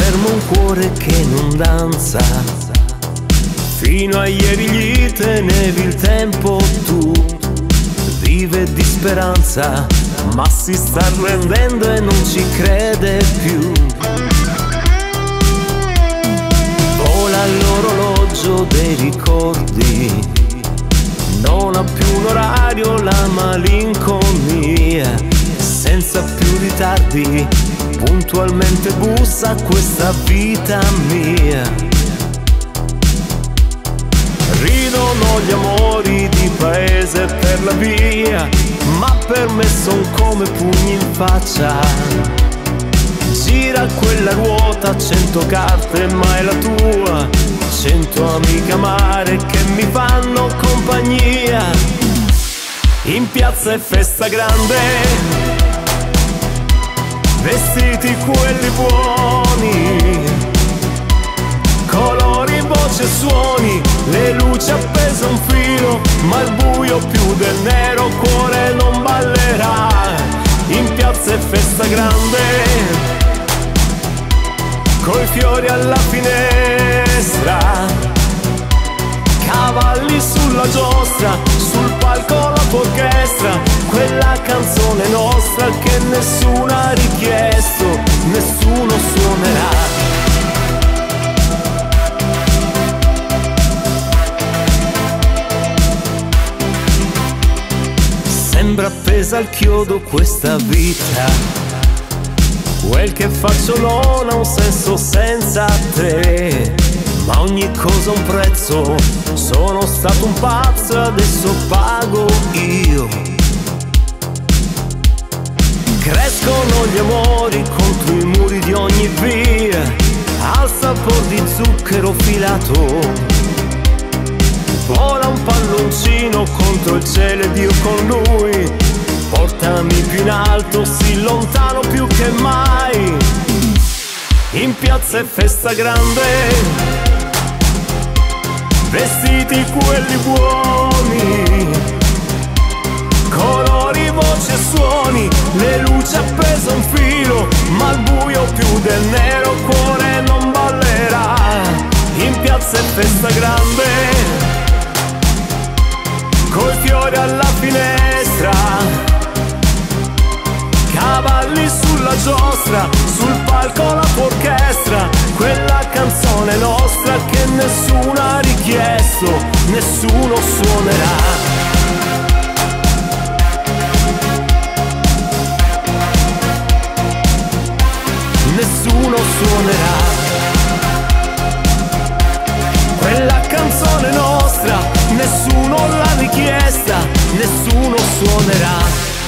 fermo un cuore che non danza. Fino a ieri gli tenevi il tempo tu, vive di speranza, ma si sta arrendendo e non ci crede più. Vola l'orologio dei ricordi, non ha più un orario la malinconia, senza più ritardi, puntualmente bussa questa vita mia. Ridono gli amori di paese per la via, ma per me son come pugni in faccia. Gira quella ruota, cento carte, ma è la tua. Cento amiche amare che mi fanno compagnia. In piazza è festa grande, vestiti quelli buoni, colori, voce, suoni, le luci appese a un filo, ma il buio più del nero cuore non ballerà. In piazza è festa grande, coi fiori alla finestra, cavalli sulla giostra, sul palco la orchestra, quella canzone nostra che nessuno Sembra appesa al chiodo questa vita. Quel che faccio non ha un senso senza te. Ma ogni cosa ha un prezzo. Sono stato un pazzo e adesso pago io. Crescono gli amori contro i muri di ogni via. Al sapore di zucchero filato. Vola un palloncino contro il cielo ed io con lui. Portami più in alto, sì lontano più che mai. In piazza è festa grande, vestiti quelli buoni, colori, voci e suoni, le luci appese a un filo, ma il buio più del nero cuore fiori alla finestra, cavalli sulla giostra, sul palco la orchestra, quella canzone nostra che nessuno ha richiesto, nessuno suonerà. Nessuno suonerà quella canzone nostra, nessuno l'ha richiesta, nessuno suonerà.